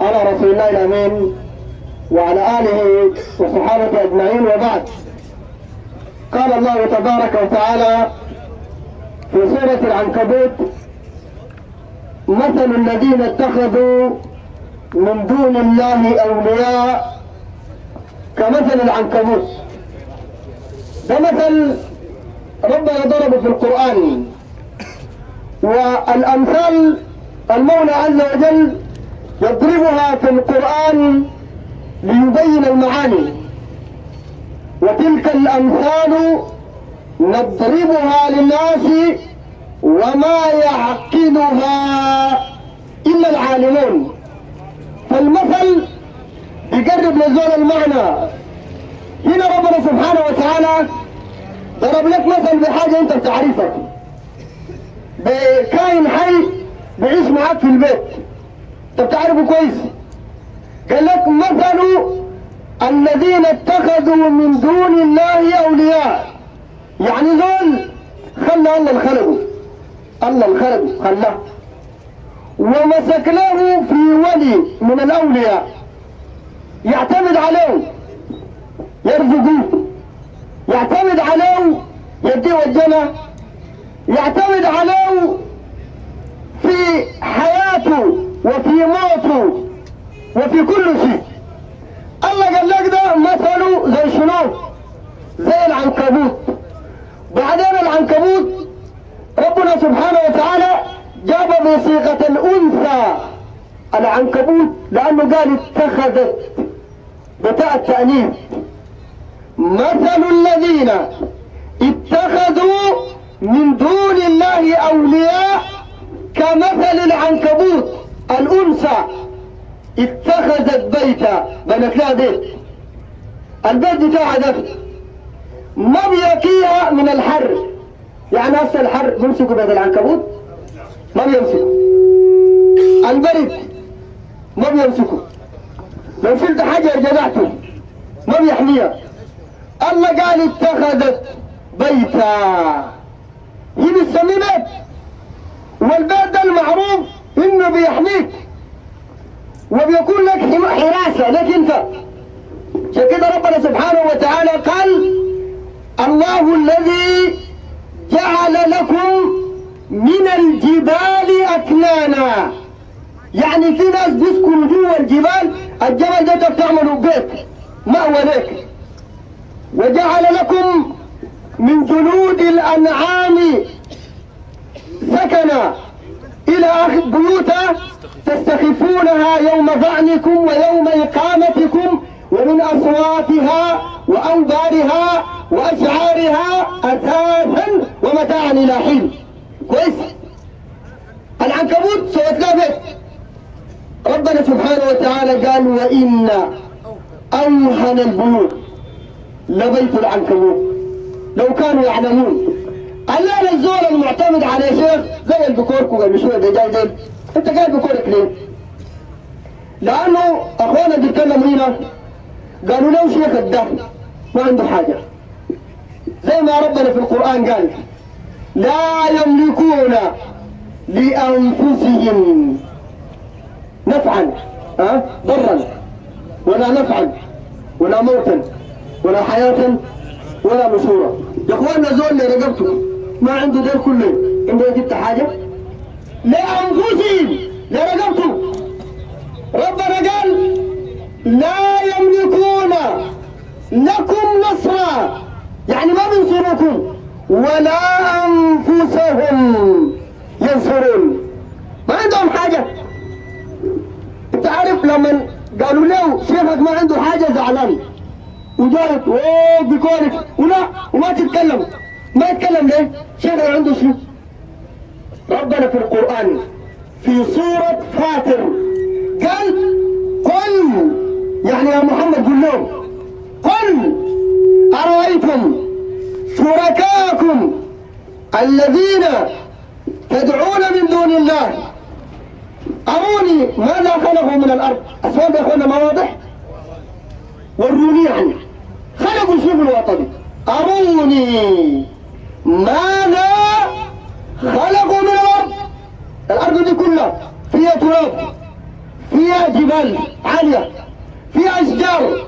على رسول الله الأمين وعلى آله وصحابته أجمعين وبعد. قال الله تبارك وتعالى في سورة العنكبوت مثل الذين اتخذوا من دون الله أولياء كمثل العنكبوت. ده مثل ربنا ضربه في القرآن. والأمثال المولى عز وجل يضربها في القرآن ليبين المعاني. وتلك الأمثال نضربها للناس وما يعقلها إلا العالمون. فالمثل يقرب لزول المعنى. هنا ربنا سبحانه وتعالى ضرب لك مثل بحاجة أنت بتعرفها بكائن حي بيعيش معاك في البيت. انت بتعرفه كويس. قال لك مثل الذين اتخذوا من دون الله أولياء. يعني ذول خلى الله الخلقه الله الخلقه خلاه. ومسك له في ولي من الأولياء. يعتمد عليه يرزقوه. يعتمد عليه يديه الجنة. يعتمد عليه في حياته وفي موته وفي كل شيء. الله قال لك ده مثله زي شنو؟ زي العنكبوت. بعدين العنكبوت ربنا سبحانه وتعالى جاب بصيغة الأنثى. العنكبوت لأنه قال اتخذت بتاء التأنيث. مثل الذين اتخذوا من دون الله أولياء كمثل العنكبوت الأنثى اتخذت بيتا. بنت لها بيت البيت بتاعها ده ما بيقيها من الحر. يعني هسه الحر بيمسكوا بيت العنكبوت؟ ما بيمسكوا. البرد ما بيمسكوا. لو شلت حجر جدعته ما بيحميها. الله قال اتخذت بيتا. هي بتسميه بيت والبيت ده المعروف انه بيحميك وبيكون لك حراسه لك انت. عشان كده ربنا سبحانه وتعالى قال الله الذي جعل لكم من الجبال أكنانا. يعني في ناس بيسكنوا جوا الجبال الجبل ده بتعملوا بيت مأوى لك وجعل لكم من جلود الأنعام سكنا إلى آخر بيوتا تستخفونها يوم ظعنكم ويوم إقامتكم ومن أصواتها وأوبارها وأشعارها أثاثا ومتاعا إلى حين. كويس؟ العنكبوت له بيت. ربنا سبحانه وتعالى قال وإن أوهن البيوت لبيت العنكبوت. لو كانوا يعلمون. الليل الزول المعتمد على شيخ زي البكوركو قبل جاي زي انت قاعد بكورك ليه؟ لأنه اخوانا بيتكلموا هنا قالوا له شيخ الدهر؟ ما عنده حاجة. زي ما ربنا في القرآن قال لا يملكون لأنفسهم نفعا ها؟ ضرا ولا نفعا ولا موتا ولا حياة ولا مشورة يا اخوانا زول اللي رقبته ما عنده دير كله عنده جبت حاجة؟ لأنفسهم لرقبته ربنا قال لا يملكون لكم نصرا. يعني ما بينصركم. ولا أنفسهم ينصرون. ما عندهم حاجة. انت عارف لما قالوا له شيخك ما عنده حاجة زعلان. وجايت اوه بكورك. ولا وما تتكلم. ما يتكلم ليه؟ شيخ عنده شنو؟ ربنا في القرآن في سورة فاتر. قال قل. يعني يا محمد قل لهم قل. أرأيتم شركاءكم الذين تدعون من دون الله؟ أروني ماذا خلقوا من الأرض؟ أسواد يا أخوانا ما واضح؟ وروني يعني. خلقوا شوف الوطن. أروني ماذا خلقوا الأرض دي كلها فيها تراب فيها جبال عالية فيها أشجار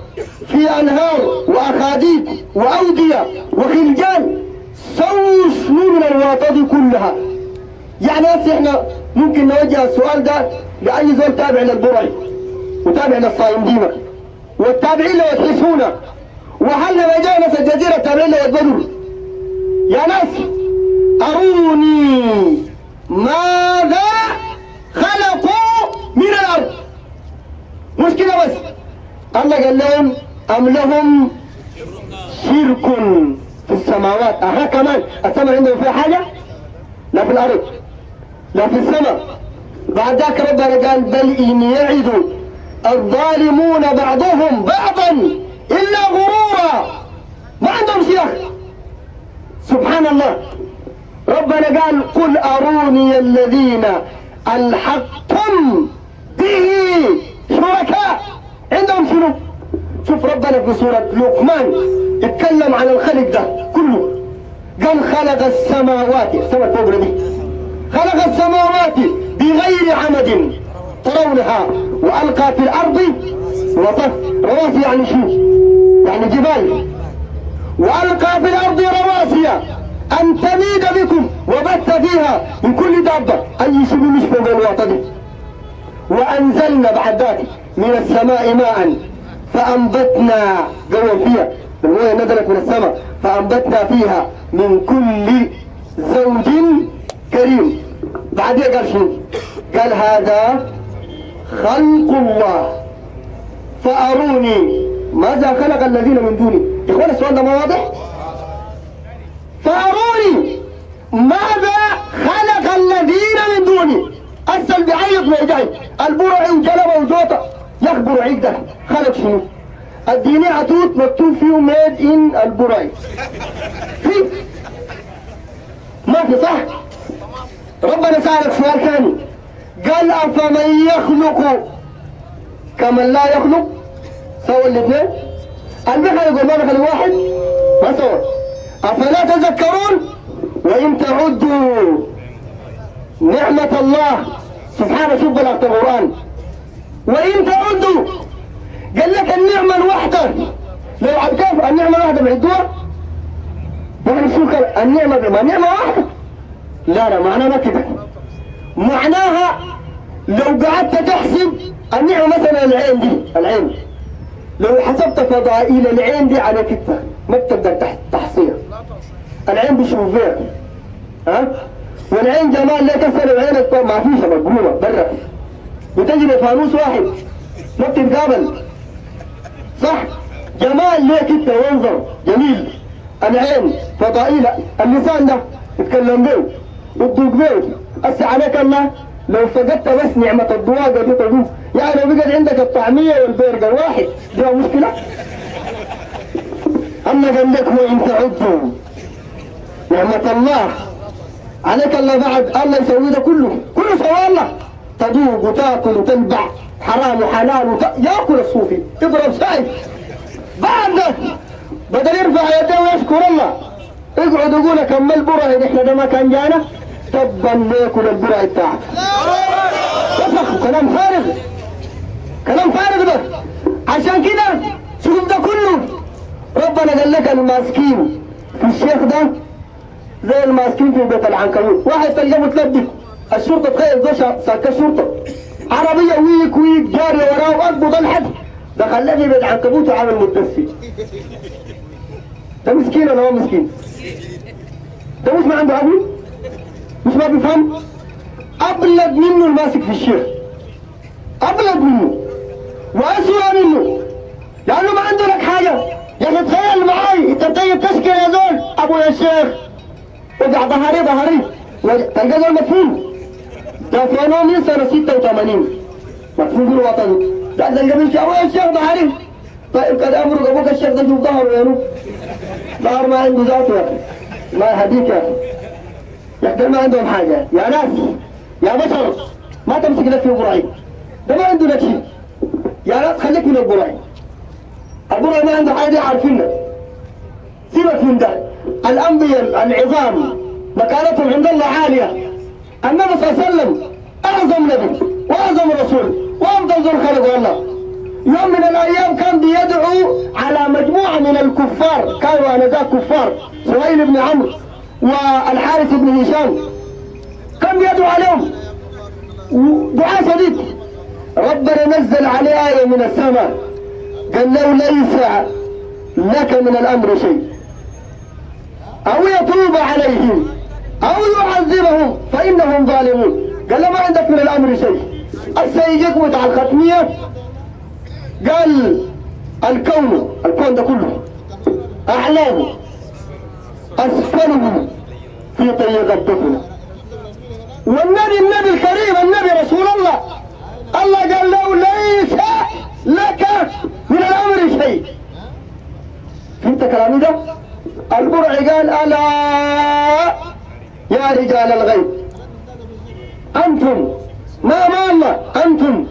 فيها أنهار وأخاديد وأودية وخلجان. سووا شنو من الواطة دي كلها؟ يعني هسه إحنا ممكن نوجه السؤال ده لأي زول تابع للبرعي وتابع للصايم ديما والتابعين لو يتحسونا وهل لما جاء ناس الجزيرة التابعين لو يا ناس أروني. ماذا خلقوا من الأرض؟ مش كده بس. الله قال لهم أم لهم شرك في السماوات؟ أها كمان السماء عندهم فيها حاجة؟ لا في الأرض لا في السماء. بعد ذاك ربنا قال بل إن يعد الظالمون بعضهم بعضا إلا غرورا. ما عندهم شيخ. سبحان الله. ربنا قال قل أروني الذين ألحقتم به. شركاء. عندهم شنو؟ شوف ربنا في سورة لقمان اتكلم عن الخلق ده كله. قال خلق السماوات. السماء فوق دي. خلق السماوات بغير عمد ترونها وألقى في الأرض وطف رواسي يعني شو؟ يعني جبال. وألقى في الأرض رواسي. أن تميد بكم وبث فيها من كل دابة. أي شيء مش فوق الوطن. وأنزلنا بعد ذلك من السماء ماء فأنبتنا. قوم فيها. الموية نزلت من السماء فأنبتنا فيها من كل زوج كريم. بعدين قال شنو؟ قال هذا خلق الله. فأروني ماذا خلق الذين من دوني؟ يا إخوان السؤال ده ما واضح؟ فأروني ماذا خلق الذين من دوني؟ أسأل بعيط ويجعي البرعي وجلبة وزوطة يا برعيك ده خلق شنو؟ اديني عتوت مكتوب فيه ميد إن البرعي في ما في صح؟ ربنا سألك سؤال ثاني. قال أفمن يخلق كمن لا يخلق؟ سوى الاثنين. اللي بيخلق وما بيخلق واحد؟ ما سوى. أفلا تذكرون؟ وإن تعدوا نعمة الله سبحانه شوف بلغت القرآن. وإن تعدوا قال لك النعمة الواحدة. لو عاد كيف؟ النعمة الواحدة بعدوها يعني شو النعمة بما؟ نعمة واحدة. لا لا معناها ما كده. معناها لو قعدت تحسب النعمة مثلا العين دي العين. لو حسبت فضائل العين دي على كتفك ما بتقدر تح- تحصيها. العين فيها ها؟ والعين جمال لا كسر العين ما فيش مقبولة برا. بتجي فانوس واحد. ما بتتقابل. صح؟ جمال ليك انت وانظر. جميل. العين فضائلة. اللسان ده تتكلم به وتدوق به هسه عليك الله. لو فقدت بس نعمة الضواقة دي تدوق يعني لو بقت عندك الطعمية والبرجر واحد دي مشكلة. أما قال لك وإن تعدوا نعمة الله. عليك الله بعد. الله يسوي ده كله. كله سوى الله. تذوق وتأكل وتنبع. حرام وحلال وت... يأكل الصوفي. تضرب سايف بعد. بدل يرفع يديه ويشكر الله. اقعد يقول كمل برهي إحنا ده ما كان جانا. تبا ليكل البرهي بتاعك. كلام فارغ. كلام فارغ ده. عشان كده شوف ده كله. ربنا قال لك الماسكين في الشيخ ده زي الماسكين في بيت العنكبوت. واحد تلقاه متلبك الشرطة تخيل زي ساكة الشرطه عربية ويك ويك جاري وراه واقبض الحد دخل في بيت عنكبوت وعامل متدفي ده مسكين ولا هو مسكين؟ ده مش ما عنده عقل؟ مش ما بيفهم؟ ابلد منه الماسك في الشيخ. ابلد منه. وأسوأ منه. لأنه ما عنده لك حاجة. يا أخي تخيل معاي. أنت طيب تشكي يا زول. ابو يا وقع ظهري ظهري. تلقى دفنوه من سنه 86 مدفون في الوطن. ده تلقى بيشكي ابو يا شيخ ظهري. طيب قد أمرك أبوك الشيخ ده شوف ظهره يا ظهر ما عنده ذاته يا أخي. ما يهديك يا أخي. يحتل ما عندهم حاجة. يا ناس يا بشر ما تمسك لك في إبراهيم ده ما عنده لك شيء يا ناس خليك من البراعي. البراعي ما عنده حاجة عارفينها سيبك من ده. الأنبياء العظام مكانتهم عند الله عالية. النبي صلى الله عليه وسلم أعظم نبي وأعظم رسول وأفضل زول خلق والله. يوم من الأيام كان بيدعو على مجموعة من الكفار كانوا آنذاك كفار سهيل بن عمرو والحارث بن هشام. كان بيدعو عليهم. دعاء شديد. ربنا نزل عليه آية من السماء. قال له ليس لك من الأمر شيء. أو يتوب عليهم أو يعذبهم فإنهم ظالمون. قال له ما عندك من الأمر شيء؟ السيجيك متع الختمية قال الكون الكون ده كله أعلاه أسفله في طريق الدفن والنبي النبي الكريم النبي رسول الله الله قال له ليس لك من الأمر شيء. فهمت كلامي ده؟ البرعي قال ألا يا رجال الغيب أنتم ما ما الله أنتم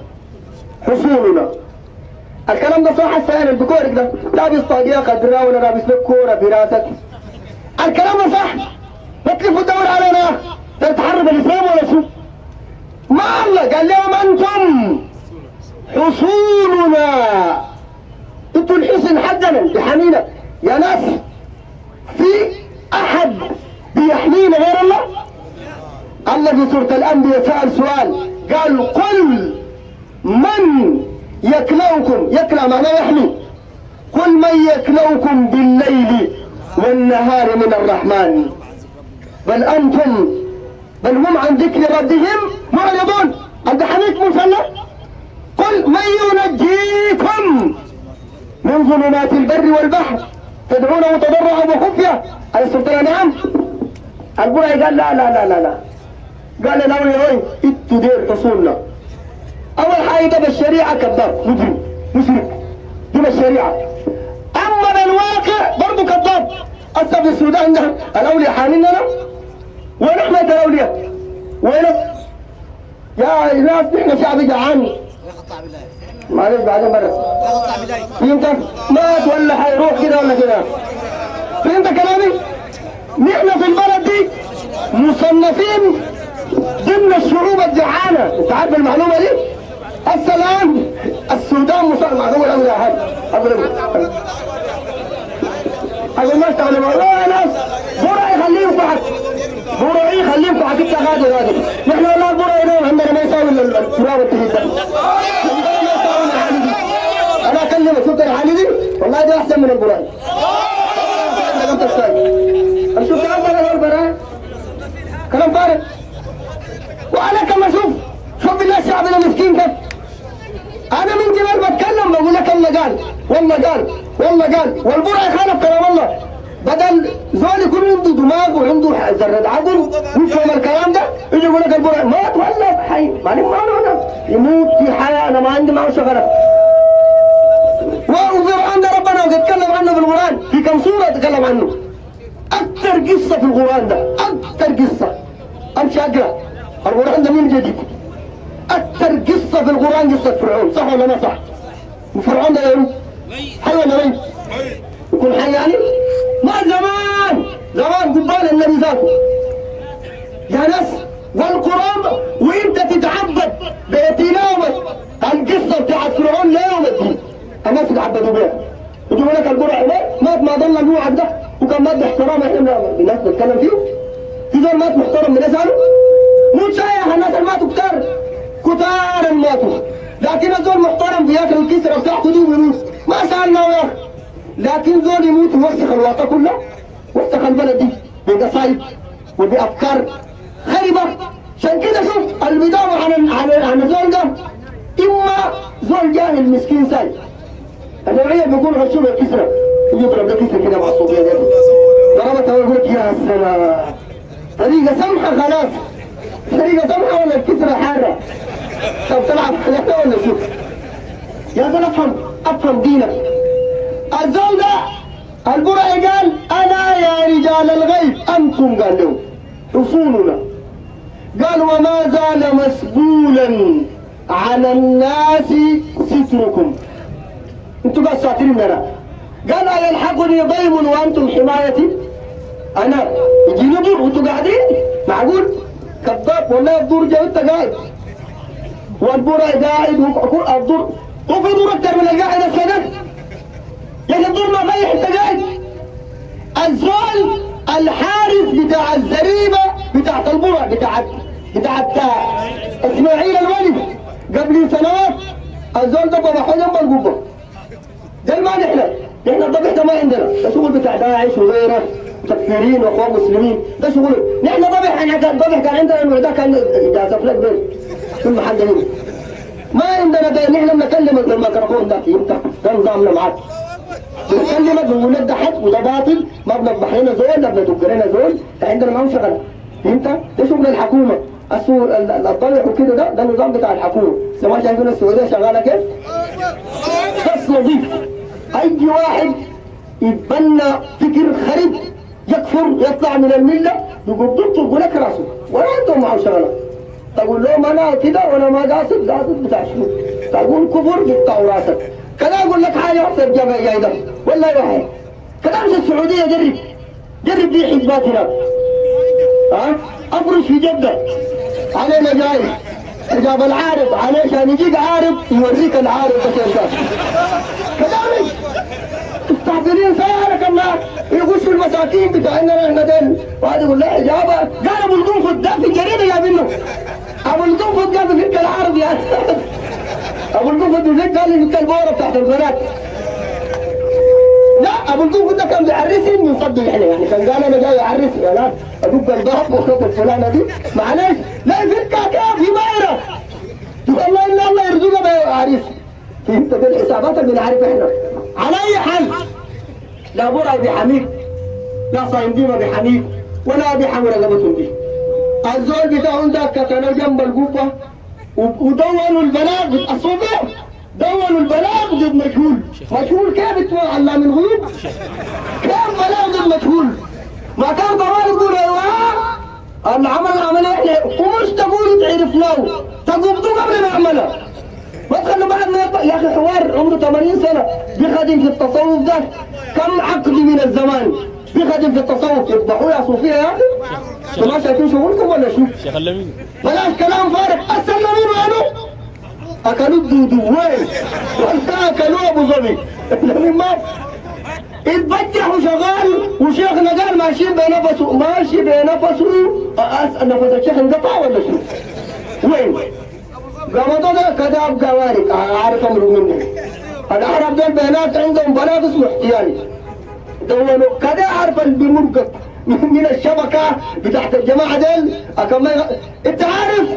حصولنا. الكلام ده صح السائل البكورك ده لابس طاقية خضراء ولا لابس لك كورة براسك الكلام ده صح؟ بتلف الدور علينا. تتحرب الإسلام ولا شو؟ ما الله قال لهم أنتم حصولنا. أنتوا الحسن حقنا بحمينا يا ناس في أحد بيحمينا غير الله؟ الله في سورة الأنبياء سأل سؤال. قال قل من يكلوكم يكلى معناه يحمي. قل من يكلوكم بالليل والنهار من الرحمن. بل أنتم بل هم عن ذكر ربهم معرضون. عند حميد مسلم قل من ينجيكم من ظلمات البر والبحر. تدعونه تضرعا وخفية على سورة الأنعام البراي قال لا لا لا لا لا. قال لنا وين أنتوا دير حصولنا أول حاجة ده بالشريعه كذاب مجرم مشرك. دي بالشريعه أما بالواقع برضه كذاب هسه في السودان ده الأولياء حاملنا وين إحنا الأولياء. وين يا ناس نحن شعب جعان معلش بعدين برا فهمت مات ولا حيروح كده ولا كده. فهمت كلامي؟ نحن في البلد دي مصنفين ضمن الشعوب الجعانة. انت عارف المعلومة دي؟ الان السودان مصنف معلومة الأولى يا حاج أقول ما أشتغل والله يا ناس. برا يخليهم تحت برا يخليهم تحت انت غادي غادي نحن والله برا ينام عندنا ما يساوي التراب والتهيد أحسن من البراي أنا شفت عندك البراي كلام فارغ. وعليك اما شوف شوف بالله شعبنا مسكين كيف. أنا من جبال بتكلم بقول لك الله قال والله قال والله قال. والبرع يخالف كلام الله بدل زول يكون عنده دماغ وعنده ذرة عقل ويفهم الكلام ده يجي يقول لك البرع مات ولا حي. مالي ما أنا يموت في حياة أنا ما عندي معه شغلة. وفرعون ربنا وتتكلم عنه في القرآن. في كم سورة تكلم عنه؟ أكثر قصة في القرآن ده. أكثر قصة. أمشي أقرأ. القرآن ده مين جديد. أكثر قصة في القرآن قصة فرعون. صح ولا ما صح؟ وفرعون ده إيه؟ حي ولا ميت؟ يكون حي يعني؟ ما زمان. زمان قبال النبي ذاته. يا ناس والقرآن وإنت تتعبد بتلاوه القصة بتاعت فرعون ليوم الدين. الناس تتعبدوا بيها. يجيبوا لك القرع مات ما ضل الوعد ده وكان مات باحترام إحنا الناس بتتكلم فيه؟ في دول مات محترم من اساله مو شايح الناس اللي ماتوا كتار. كتار ماتوا. لكن الزول محترم بياكل الكسره بتاعته دي ويموت. ما سالناه يا أخي لكن زول يموت ويوسخ الوطن كله وسخ البلد دي بقصايد وبأفكار خربه عشان كده شوف اللي بيدافع عن عن عن الزول ده. إما زول جاهل مسكين ساي النوعيه بيقول هشوف الكسره يضرب ده كسره كده مع الصوبيه دي ضربته ويقول لك يا سلام. طريقه سمحة خلاص. طريقه سمحة ولا الكسره حارة؟ طب تلعب ثلاثة ولا شوف يا زلمة افهم افهم دينك. الزول ده البرعي قال أنا يا رجال الغيب أنتم قال له رسولنا قال وما زال مسبولا على الناس ستركم. أنتم قال ساترين لنا قال أيلحقني ضيم وأنتم حمايتي أنا يجيني دور وأنتم قاعدين؟ معقول؟ كذاب والله الدور جاي وأنت قاعد. والبرع قاعد الدور وفي دور أكثر من القاعد السدد يعني الدور ما في حتة قاعد. الزول الحارس بتاع الزريبة بتاعت البرع بتاعت بتاعت إسماعيل الولي قبل سنوات الزول ده ذبحوه جنب القبة. ده ما نحن. نحن الذبح ده ما عندنا. ده شغل بتاع داعش وغيره مكفرين وأخوان مسلمين. ده شغل. نحن ذبح إحنا كان ذبح كان عندنا إنه ده كان اجازه فلك بين في المحل هنا ما عندنا ده. نحن بنكلم الميكروفون ده انت ده نظامنا معاك. بنكلمك بنقول لك ده حق وده باطل. ما بنذبح لنا زول لا بندق لنا زول. ده عندنا ما شغل. فهمت؟ ده شغل الحكومة. السوق الضلع وكده ده ده النظام بتاع الحكومة. سواء شايفين السعوديه شغالة كيف؟ بس نظيف. أي واحد يتبنى فكر خرب يكفر يطلع من الملة يقول لك راسه. ولا أنتم معه شغلة. تقول لهم أنا كده وأنا ما قاصد قاصد بتاع شنو؟ تقول كفر يقطعوا راسك. كذا أقول لك حاجة احسن جاي ده ولا واحد. كذا امشي السعودية جرب. جرب دي حزبات هناك ها؟ أفرش في جدة. علينا جاي. جاب العارض علشان يجيك عارض يوريك العارض كيف كذلك مستحضرين سيارك الله يغشوا المساكين بتاعنا إحنا دول وهذا يقول لا اجابه قال أبو القنفذ ده في الجريده جايبينه أبو القنفذ قال بفك العرض يا أبو القنفذ قال لي فك البوره بتاعت البنات. لا أبو القنفذ ده كان بيعرسني من صد إحنا يعني كان قال أنا جاي اعرس يا ناس. ادق الباب واخد الفلانه دي. معلش لا يفكها كيف في بايره تقول الله الا الله يرزقها بعريس فهمت؟ بالحسابات اللي بنعرف إحنا. على أي حال لا برا بحميد لا صايمديمة بحميد ولا بحم رقبتهم دي الزول بتاعهم ده كتنوا جنب القبة ودونوا البلاغ الصوفية. دونوا البلاغ ضد مجهول مجهول كيف تقول علام الغيوب كيف بلاغ ضد مجهول ما كان طوال يقول أيوه العمل العمل إحنا. ومش تقولوا تعرفناه تقبضوا قبل ما يعملها. ما تخلوا بعد ما يا أخي حوار عمره 80 سنة. بيخدم في التصوف ده. كم عقد من الزمان بيخدم في التصوف يفضحوا يا صوفيه يا أخي أنتوا ما شايفين شغلكم ولا شو؟ شيخ اللمين بلاش كلام فارغ السلمين وينه؟ اكلوا الدودو وين؟ وأنت اكلوا أبو ظبي اللمين ما اتبجح وشغال وشيخنا قال ماشيين بنفسه ماشي بنفسه اسال نفس الشيخ انقطع ولا شو؟ وين؟ قاموا ده كذاب قوارق عارف أمره منه العرب دول بينات عندهم بلاغ اسمه احتيالي. دولوا كذا عارف بيمرقك من الشبكة بتاعت الجماعة دول أكمل أنت عارف؟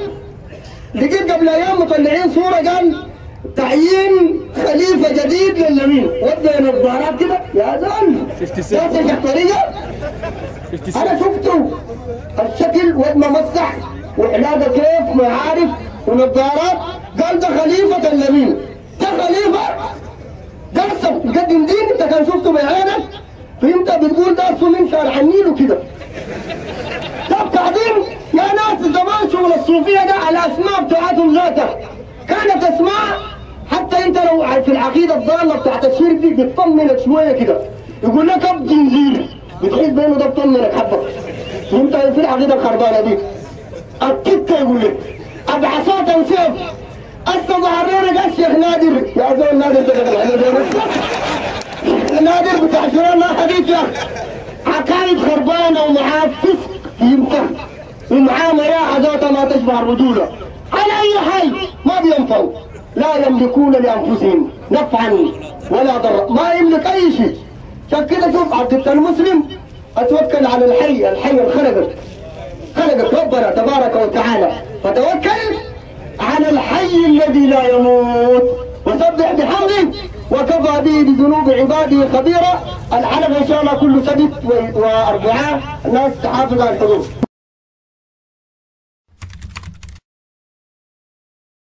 لقيت قبل أيام مطلعين صورة قال تعيين خليفة جديد لليمين ودي نظارات كده. يا زول 57. يا شيخ طريقه أنا شفته. الشكل واد ممسح وعلاقه كيف؟ ما عارف. ونظارات قال ده خليفة اليمين ده خليفه قسم قدم دين انت كان شفته بعينك فانت بتقول ده اصله من شارع النيل وكده. طب بعدين يا ناس زمان شغل الصوفية ده الاسماء بتاعتهم ذاتها. كانت أسماء حتى أنت لو في العقيدة الضالة بتاعت الشرك دي بتطمنك شوية كده. يقول لك أب جنزير بتحس بأنه ده بطمنك حبك فهمت في العقيدة الخربانة دي. التكه يقول لك. ابعثات سيف هسه ظهر لنا قال الشيخ نادر. يا زول نادر نادر بتاع شنو ما حديث يا أخي. عقايد خربانه ومعاه فسق يمكن ومعاه مراعة ذات ما تشبه الرجولة. على أي حال ما بينفعوا. لا يملكون لأنفسهم نفعا ولا ضرا. ما يملك أي شيء. عشان كده شوف عبد المسلم. أتوكل على الحي الحي الخلقك. خلقك ربنا تبارك وتعالى. فتوكل على الحي الذي لا يموت. وسبح بحمده. وكفى به بذنوب عباده خبيرا. الحلقة إن شاء الله كل سبت واربعاء الناس تحافظ على الحضور.